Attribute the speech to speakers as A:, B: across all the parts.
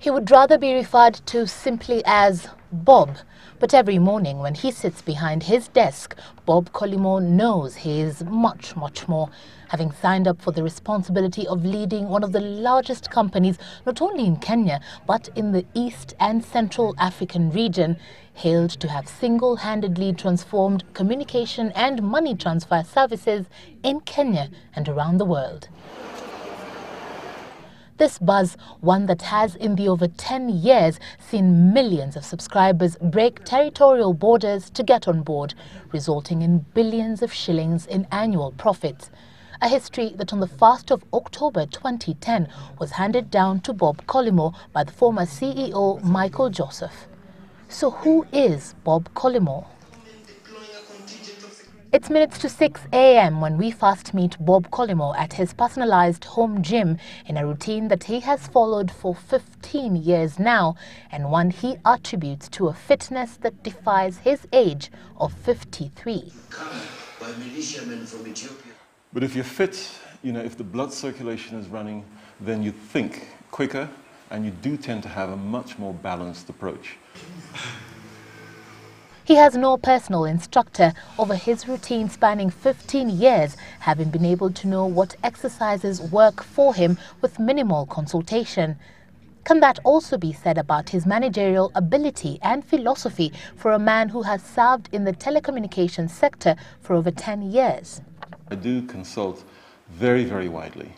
A: He would rather be referred to simply as Bob. But every morning when he sits behind his desk, Bob Collymore knows he is much, much more. Having signed up for the responsibility of leading one of the largest companies, not only in Kenya, but in the East and Central African region, hailed to have single-handedly transformed communication and money transfer services in Kenya and around the world. This buzz, one that has in the over 10 years seen millions of subscribers break territorial borders to get on board, resulting in billions of shillings in annual profits. A history that on the 1st of October 2010 was handed down to Bob Collymore by the former CEO Michael Joseph. So who is Bob Collymore? It's minutes to 6 a.m. when we first meet Bob Collymore at his personalized home gym in a routine that he has followed for 15 years now and one he attributes to a fitness that defies his age of 53.
B: But if you're fit, you know, if the blood circulation is running, then you think quicker and you do tend to have a much more balanced approach.
A: He has no personal instructor over his routine spanning 15 years, having been able to know what exercises work for him with minimal consultation. Can that also be said about his managerial ability and philosophy for a man who has served in the telecommunications sector for over 10 years?
B: I do consult very, very widely.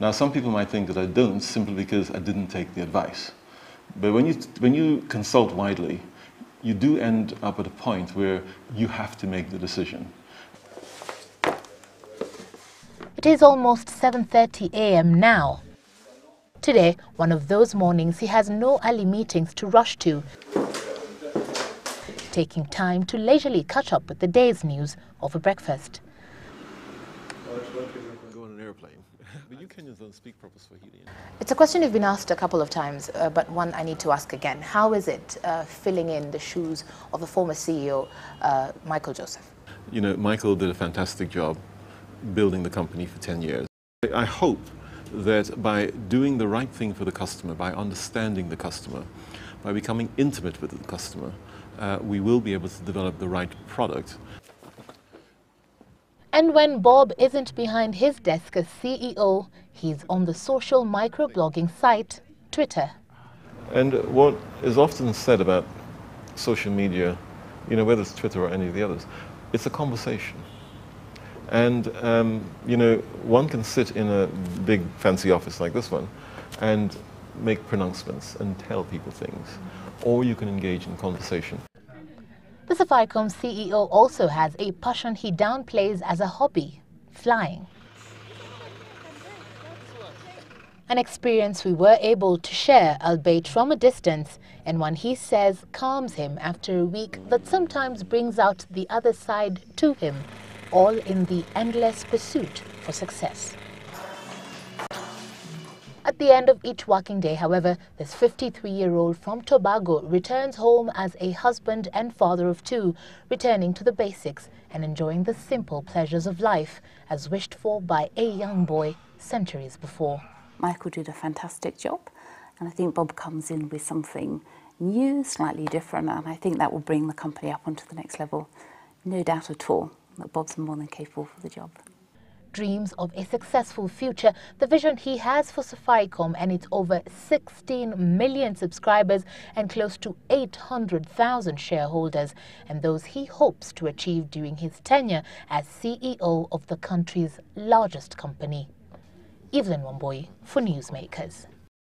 B: Now, some people might think that I don't simply because I didn't take the advice. But when you, when you consult widely, you do end up at a point where you have to make the decision.
A: It is almost 7.30 a.m. now. Today, one of those mornings he has no early meetings to rush to, taking time to leisurely catch up with the day's news over breakfast.
B: You Kenyans don't speak proper Swahili.
A: It's a question you've been asked a couple of times, uh, but one I need to ask again. How is it uh, filling in the shoes of the former CEO, uh, Michael Joseph?
B: You know, Michael did a fantastic job building the company for 10 years. I hope that by doing the right thing for the customer, by understanding the customer, by becoming intimate with the customer, uh, we will be able to develop the right product
A: and when Bob isn't behind his desk as CEO, he's on the social microblogging site, Twitter.
B: And what is often said about social media, you know, whether it's Twitter or any of the others, it's a conversation. And, um, you know, one can sit in a big fancy office like this one and make pronouncements and tell people things. Or you can engage in conversation.
A: The Safaricom CEO also has a passion he downplays as a hobby, flying. An experience we were able to share, albeit from a distance, and one he says calms him after a week that sometimes brings out the other side to him, all in the endless pursuit for success. At the end of each working day, however, this 53-year-old from Tobago returns home as a husband and father of two, returning to the basics and enjoying the simple pleasures of life as wished for by a young boy centuries before.
C: Michael did a fantastic job and I think Bob comes in with something new, slightly different, and I think that will bring the company up onto the next level. No doubt at all that Bob's more than capable for the job
A: dreams of a successful future, the vision he has for Safaricom and its over 16 million subscribers and close to 800,000 shareholders, and those he hopes to achieve during his tenure as CEO of the country's largest company. Evelyn Wambui for Newsmakers.